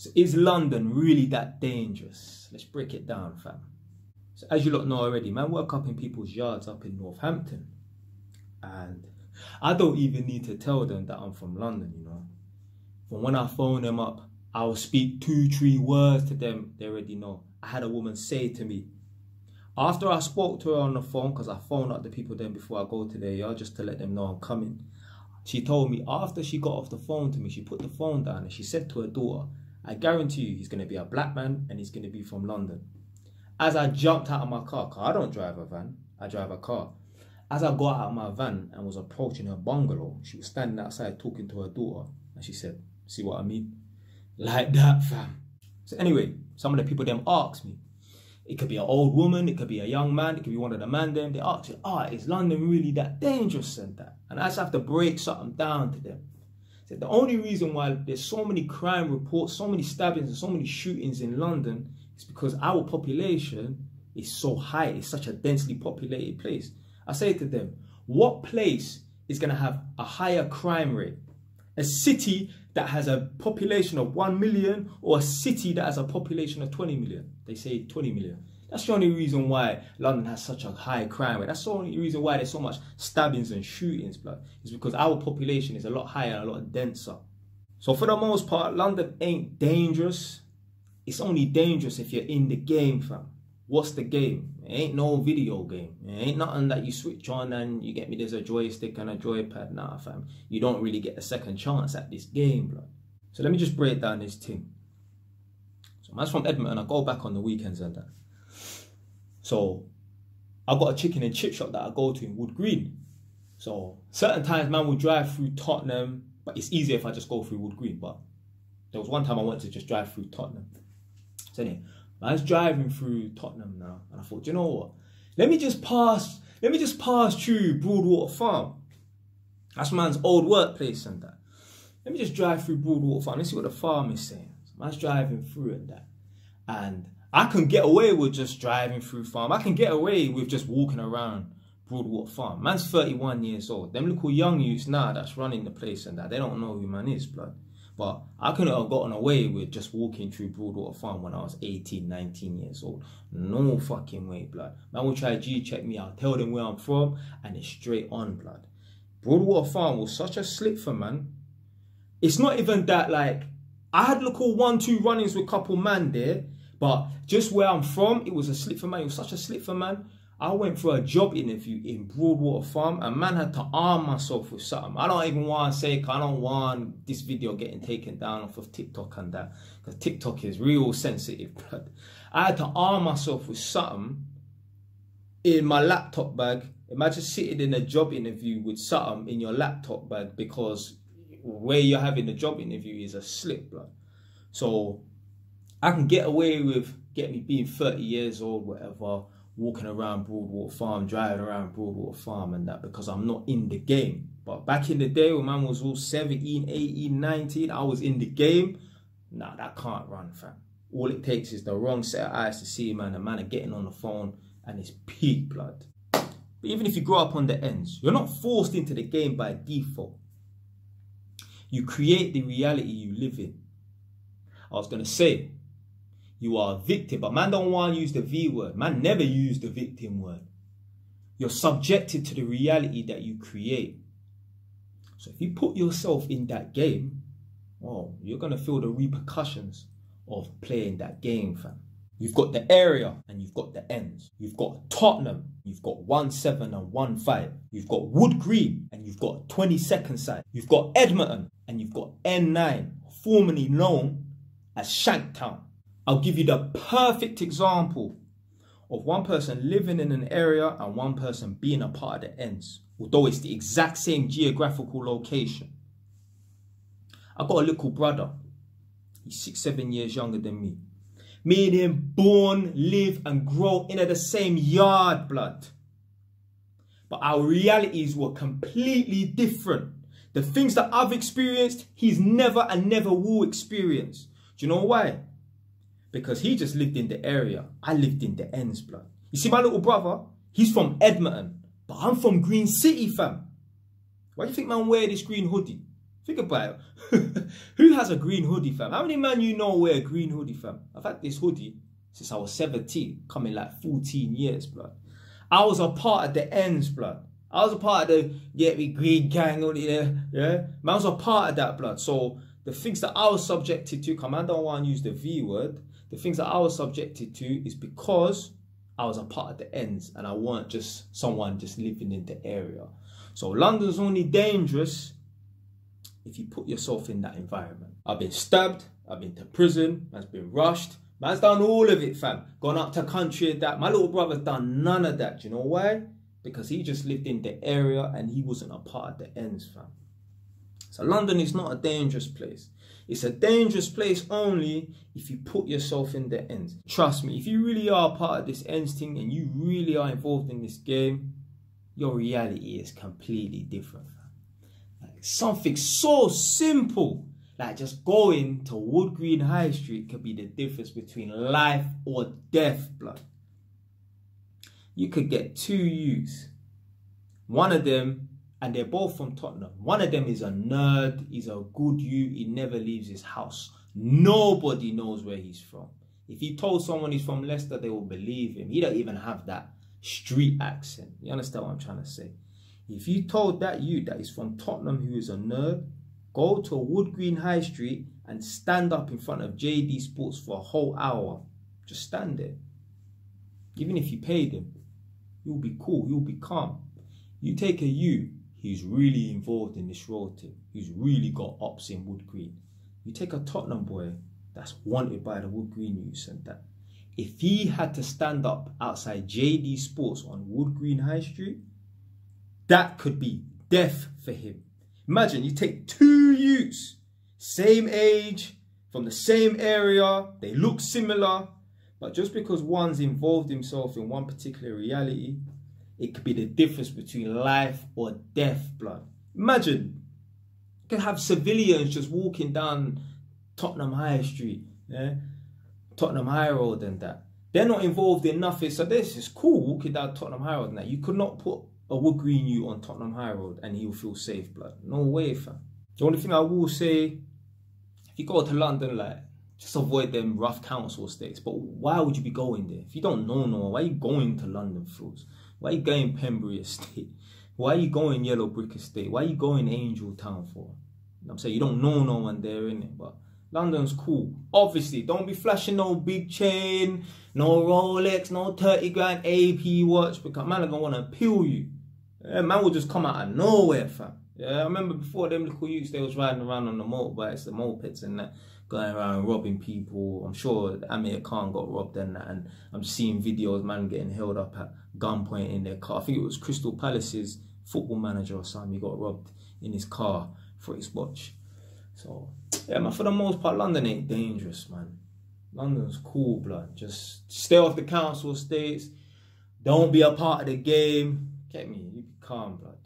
So is London really that dangerous? Let's break it down, fam. So as you lot know already, man, work up in people's yards up in Northampton. And I don't even need to tell them that I'm from London, you know. From when I phone them up, I'll speak two, three words to them, they already know. I had a woman say to me, after I spoke to her on the phone, because I phoned up the people then before I go to their yard just to let them know I'm coming. She told me after she got off the phone to me, she put the phone down and she said to her daughter, I guarantee you he's going to be a black man and he's going to be from London. As I jumped out of my car, I don't drive a van, I drive a car. As I got out of my van and was approaching her bungalow, she was standing outside talking to her daughter and she said, See what I mean? Like that, fam. So, anyway, some of the people them asked me, it could be an old woman, it could be a young man, it could be one of the men them. They ask you, ah, oh, is London really that dangerous and that? And I just have to break something down to them. The only reason why there's so many crime reports, so many stabbings and so many shootings in London is because our population is so high. It's such a densely populated place. I say to them, what place is going to have a higher crime rate? A city that has a population of 1 million or a city that has a population of 20 million. They say 20 million. That's the only reason why London has such a high crime rate. That's the only reason why there's so much stabbings and shootings, blood. Is because our population is a lot higher and a lot denser. So for the most part, London ain't dangerous. It's only dangerous if you're in the game, fam. What's the game? It ain't no video game. It ain't nothing that you switch on and you get me there's a joystick and a joypad. Nah, fam. You don't really get a second chance at this game, bro. So let me just break down this thing. So man's from Edmonton. I go back on the weekends and that. So I got a chicken and chip shop that I go to in Wood Green. So certain times man will drive through Tottenham, but it's easier if I just go through Wood Green. But there was one time I wanted to just drive through Tottenham. So anyway, I was driving through Tottenham now, and I thought, you know what? Let me just pass. Let me just pass through Broadwater Farm. That's man's old workplace and that. Let me just drive through Broadwater Farm. Let's see what the farm is saying. So man's driving through and that, and I can get away with just driving through farm. I can get away with just walking around Broadwater Farm. Man's 31 years old. Them little young youths now that's running the place and that, they don't know who man is, blood. But I couldn't have gotten away with just walking through Broadwater Farm when I was 18, 19 years old. No fucking way, blood. Man will try G-check me, I'll tell them where I'm from, and it's straight on, blood. Broadwater Farm was such a slip for man. It's not even that, like, I had little one-two run-ins with couple man there, but just where I'm from, it was a slip for man. It was such a slip for man. I went for a job interview in Broadwater Farm and man had to arm myself with something. I don't even want to say, I don't want this video getting taken down off of TikTok and that. Because TikTok is real sensitive. But I had to arm myself with something in my laptop bag. Imagine sitting in a job interview with something in your laptop bag because where you're having the job interview is a slip. Bro. So I can get away with get me being 30 years old, whatever walking around Broadwater Farm, driving around Broadwater Farm and that because I'm not in the game. But back in the day when man was all 17, 18, 19, I was in the game. Nah, that can't run, fam. All it takes is the wrong set of eyes to see, man. The man are getting on the phone and it's peak blood. But even if you grow up on the ends, you're not forced into the game by default. You create the reality you live in. I was going to say, you are a victim. But man don't want to use the V word. Man never use the victim word. You're subjected to the reality that you create. So if you put yourself in that game, oh, you're going to feel the repercussions of playing that game, fam. You've got the area and you've got the ends. You've got Tottenham, you've got 1-7 and 1-5. You've got Wood Green and you've got 22nd side. You've got Edmonton and you've got N9, formerly known as Shanktown. I'll give you the perfect example of one person living in an area and one person being a part of the ends, although it's the exact same geographical location. I've got a little brother. He's six, seven years younger than me. Me and him born, live and grow in the same yard, blood. But our realities were completely different. The things that I've experienced, he's never and never will experience. Do you know why? Because he just lived in the area. I lived in the ends, blood. You see, my little brother, he's from Edmonton, but I'm from Green City, fam. Why do you think man wear this green hoodie? Think about it. Who has a green hoodie, fam? How many man you know wear a green hoodie, fam? I've had this hoodie since I was 17, coming like 14 years, blood. I was a part of the ends, blood. I was a part of the get me green gang on there, yeah. Man, was a part of that, blood. So the things that I was subjected to, come, I don't want to use the V word. The things that I was subjected to is because I was a part of the ends and I weren't just someone just living in the area. So London's only dangerous if you put yourself in that environment. I've been stabbed, I've been to prison, man's been rushed, man's done all of it, fam. Gone up to country and that. My little brother's done none of that. Do you know why? Because he just lived in the area and he wasn't a part of the ends, fam. So London is not a dangerous place. It's a dangerous place only if you put yourself in the ends. Trust me, if you really are part of this ends thing and you really are involved in this game, your reality is completely different. Like something so simple, like just going to Wood Green High Street could be the difference between life or death, blood. You could get two youths. One of them and they're both from Tottenham. One of them is a nerd, he's a good you, he never leaves his house. Nobody knows where he's from. If he told someone he's from Leicester, they will believe him. He don't even have that street accent. You understand what I'm trying to say? If you told that you that is from Tottenham who is a nerd, go to Wood Green High Street and stand up in front of JD Sports for a whole hour. Just stand there. Even if you paid him, you'll be cool, you'll be calm. You take a you who's really involved in this team, who's really got ops in Wood Green. You take a Tottenham boy that's wanted by the Wood Green Youths and that. If he had to stand up outside JD Sports on Wood Green High Street, that could be death for him. Imagine you take two youths, same age, from the same area, they look similar, but just because one's involved himself in one particular reality it could be the difference between life or death, blood. Imagine, you could have civilians just walking down Tottenham High Street, yeah? Tottenham High Road and that. They're not involved in nothing, so this is cool walking down Tottenham High Road and that. You could not put a wood green you on Tottenham High Road and he'll feel safe, blood. No way, fam. The only thing I will say, if you go to London, like, just avoid them rough council estates. But why would you be going there? If you don't know no one, why are you going to London Fields? Why you going Pembury Estate? Why you going Yellow Brick Estate? Why you going Angel Town for? I'm saying you don't know no one there, innit? But London's cool. Obviously, don't be flashing no big chain, no Rolex, no 30 grand AP watch because man are gonna wanna peel you. Yeah, man will just come out of nowhere, fam. Yeah, I remember before them little youths, they was riding around on the motorbikes, the mopeds and that going around robbing people. I'm sure Amir Khan got robbed and that, and I'm seeing videos, man, getting held up at gunpoint in their car. I think it was Crystal Palace's football manager or something. He got robbed in his car for his watch. So, yeah, man, for the most part, London ain't dangerous, man. London's cool, blood. Just stay off the council estates. Don't be a part of the game. Get me, you be calm, blood.